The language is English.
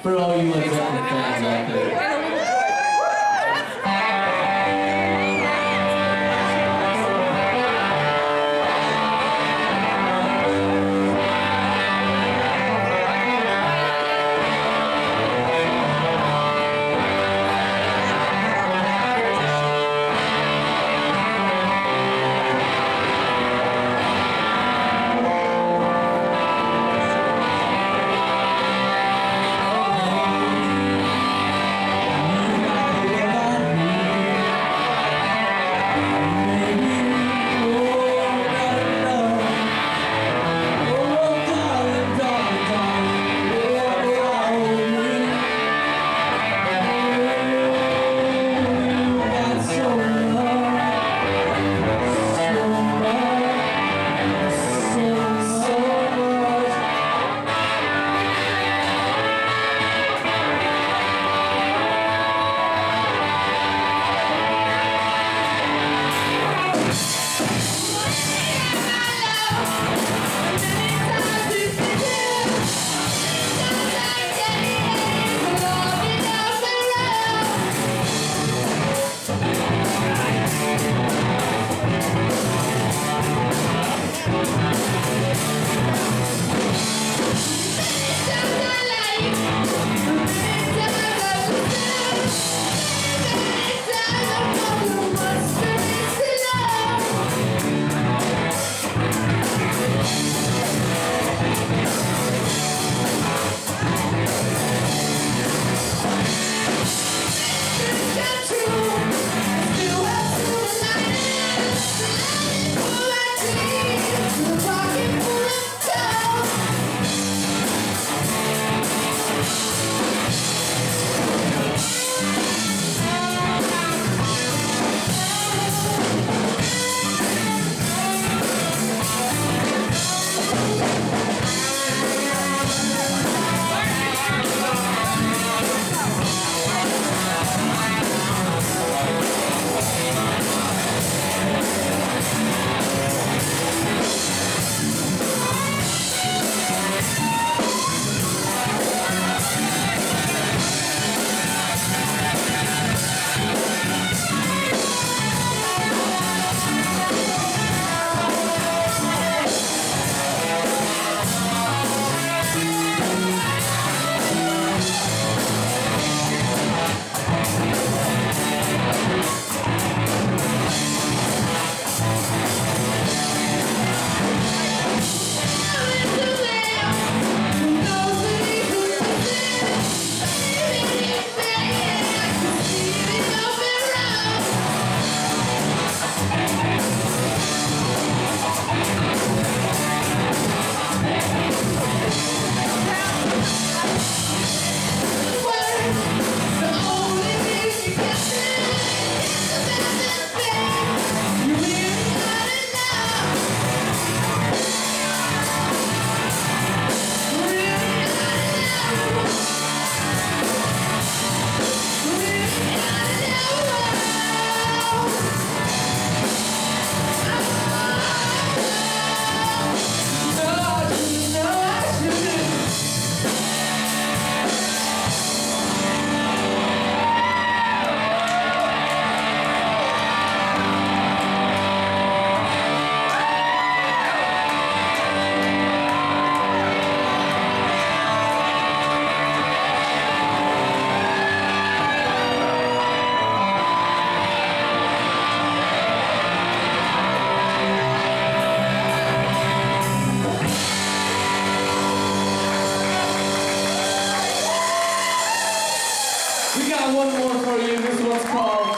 For all you Zeppelin fans out there. One more for you. This one's called